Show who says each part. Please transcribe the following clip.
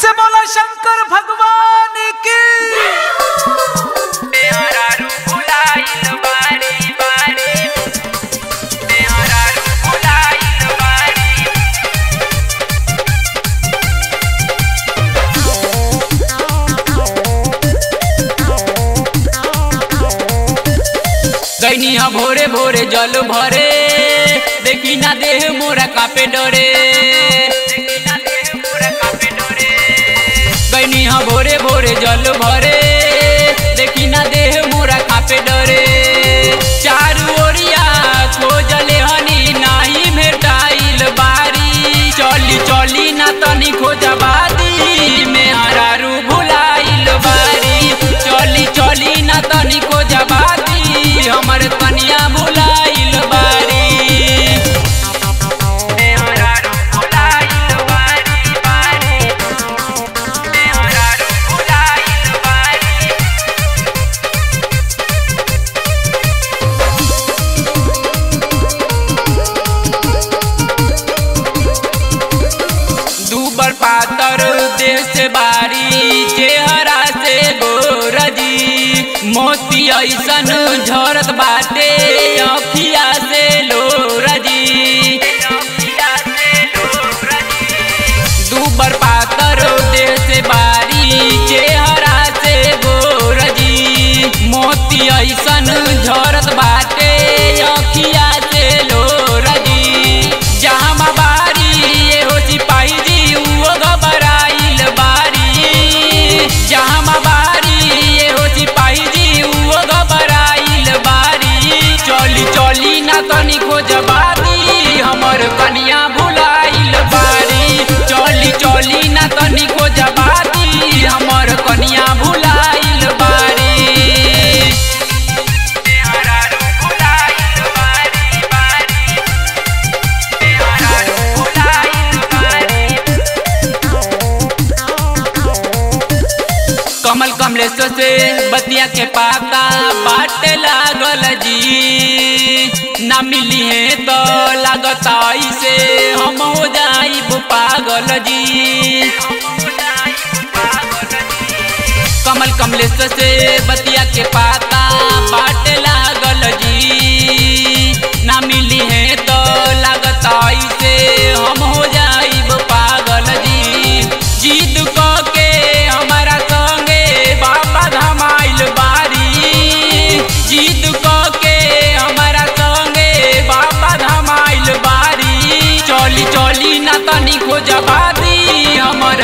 Speaker 1: से बोला, शंकर भगवान की
Speaker 2: बेहरारू भुलाइल बारी बारी बेहरारू भुलाइल बारी
Speaker 3: गैनी हा भोरे भोरे जल भरे, देखी ना देह मोरा कापे डरे। भोरे भोरे जल भरे देश बारी, चेहरा से गोरजी। मोती ऐसन झरत बाटे, अखिया से लोरजी।
Speaker 2: से
Speaker 3: दूबर पातर देश बारी, चेहरा से गोरजी। मोती ऐसन झरत बाटे, अखिया तनी खोजबादी हमर कनिया भुलाइल बारी। चली चली ना तनी खोजबादी हमर कनिया भुलाइल बारी। कमल कमलेश्वर से बतिया के पाता बाटे लागल जी। ना मिली है तो लागत से हम हो जाइब पागल जी। कमल कमलेश्वर से बतिया के पाता। जगा दी हमर